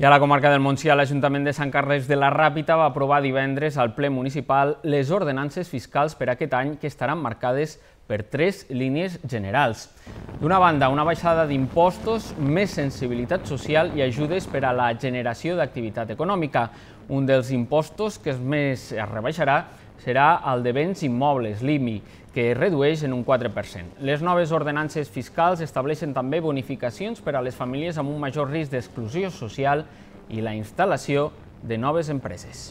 I a la comarca del Montsià, l'Ajuntament de Sant Carles de la Ràpita va aprovar divendres al ple municipal les ordenances fiscals per aquest any que estaran marcades per tres línies generals. D'una banda, una baixada d'impostos, més sensibilitat social i ajudes per a la generació d'activitat econòmica. Un dels impostos que més es rebaixarà serà el de béns immobles, l'IMI, que es redueix en un 4%. Les noves ordenances fiscals estableixen també bonificacions per a les famílies amb un major risc d'exclusió social i la instal·lació de noves empreses.